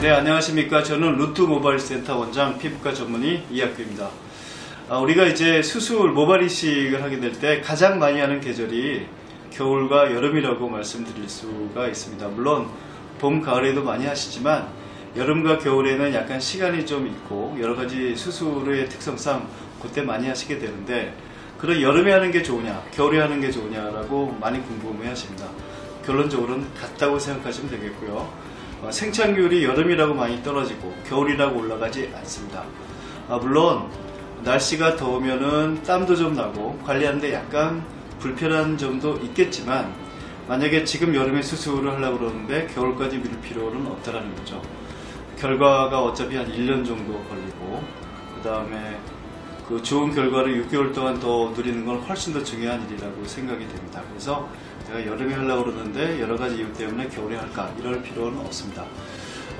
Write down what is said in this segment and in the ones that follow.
네, 안녕하십니까. 저는 루트 모바일 센터 원장 피부과 전문의 이학규입니다. 아, 우리가 이제 수술 모발 이식을 하게 될 때 가장 많이 하는 계절이 겨울과 여름이라고 말씀드릴 수가 있습니다. 물론 봄, 가을에도 많이 하시지만 여름과 겨울에는 약간 시간이 좀 있고 여러 가지 수술의 특성상 그때 많이 하시게 되는데 그런 여름에 하는 게 좋으냐, 겨울에 하는 게 좋으냐라고 많이 궁금해 하십니다. 결론적으로는 같다고 생각하시면 되겠고요. 어, 생착률이 여름이라고 많이 떨어지고 겨울이라고 올라가지 않습니다. 아, 물론 날씨가 더우면은 땀도 좀 나고 관리하는데 약간 불편한 점도 있겠지만 만약에 지금 여름에 수술을 하려고 그러는데 겨울까지 미룰 필요는 없다라는 거죠. 결과가 어차피 한 1년 정도 걸리고 그 다음에 그 좋은 결과를 6개월 동안 더 누리는 건 훨씬 더 중요한 일이라고 생각이 됩니다. 그래서 내가 여름에 하려고 그러는데 여러 가지 이유 때문에 겨울에 할까 이럴 필요는 없습니다.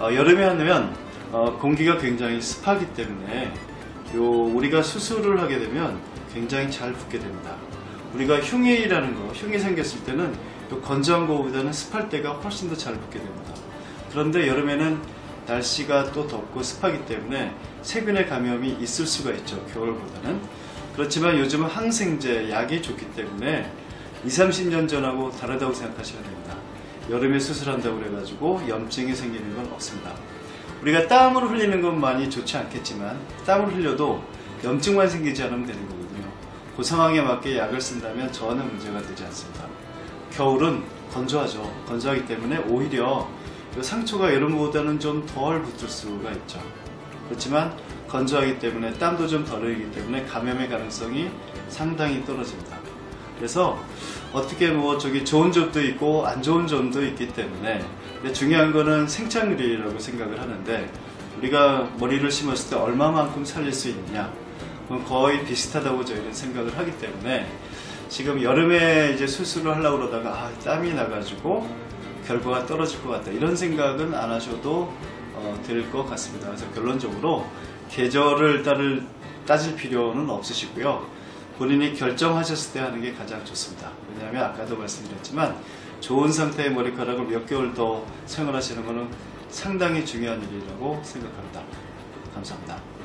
어, 여름에 하면 어, 공기가 굉장히 습하기 때문에 요 우리가 수술을 하게 되면 굉장히 잘 붓게 됩니다. 우리가 흉해라는 거, 흉이 생겼을 때는 요 건조한 거보다는 습할 때가 훨씬 더잘 붓게 됩니다. 그런데 여름에는 날씨가 또 덥고 습하기 때문에 세균의 감염이 있을 수가 있죠. 겨울보다는. 그렇지만 요즘은 항생제 약이 좋기 때문에 20, 30년 전하고 다르다고 생각하시면 됩니다. 여름에 수술한다고 그래가지고 염증이 생기는 건 없습니다. 우리가 땀으로 흘리는 건 많이 좋지 않겠지만 땀을 흘려도 염증만 생기지 않으면 되는 거거든요. 그 상황에 맞게 약을 쓴다면 전혀 문제가 되지 않습니다. 겨울은 건조하죠. 건조하기 때문에 오히려 상처가 여름보다는 좀 덜 붙을 수가 있죠. 그렇지만 건조하기 때문에 땀도 좀 덜 흘리기 때문에 감염의 가능성이 상당히 떨어집니다. 그래서 어떻게 뭐 저기 좋은 점도 있고 안 좋은 점도 있기 때문에 중요한 거는 생착률이라고 생각을 하는데 우리가 머리를 심었을 때 얼마만큼 살릴 수 있느냐 거의 비슷하다고 저희는 생각을 하기 때문에 지금 여름에 이제 수술을 하려고 그러다가 아, 땀이 나가지고 결과가 떨어질 것 같다 이런 생각은 안 하셔도 어, 될 것 같습니다. 그래서 결론적으로 계절을 따를, 따질 필요는 없으시고요. 본인이 결정하셨을 때 하는 게 가장 좋습니다. 왜냐하면 아까도 말씀드렸지만 좋은 상태의 머리카락을 몇 개월 더 사용을 하시는 것은 상당히 중요한 일이라고 생각합니다. 감사합니다.